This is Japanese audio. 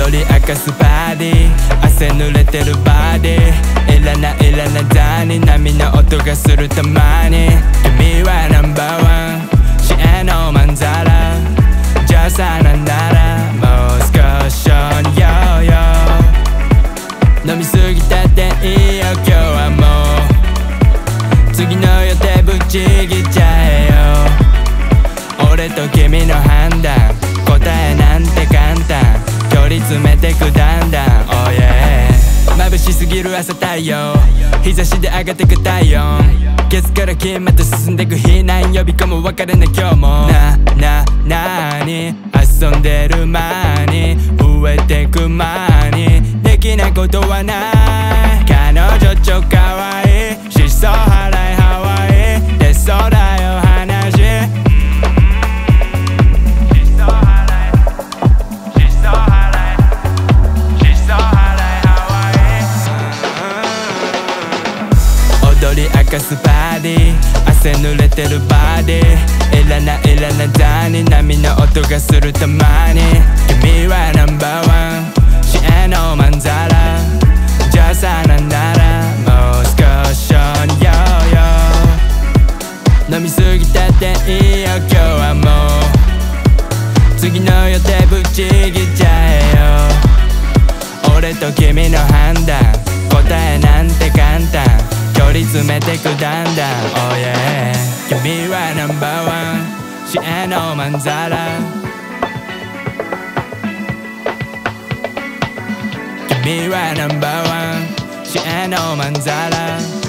踊り明かすパーティー。汗濡れてるバーディー。いらないらないザに波の音がするたまに。君はナンバーワン。支援のまんざら。じゃあさなんなら。もう少しにようよ。飲みすぎたっていいよ今日はもう。次の予定ぶちぎっちゃえ詰めてくだんだん。Oh yeah 眩しすぎる朝太陽。日差しで上がってく体温月から金まで進んでく日何呼び込む別れな今日も。な、な、なに？遊んでる間に。増えてく間に。できないことはない。かすパーティー汗濡れてるバディいらないらないザに波の音がするたまに君はナンバーワン支援のまんざらじゃあさなんならもう少しにようよ飲みすぎたっていいよ今日はもう次の予定ぶちぎっちゃえよ俺と君の判断答えなんて簡単距離詰めてくだんだん Oh yeah. 君はナンバーワン支援のまんざら君はナンバーワン支援のまんざら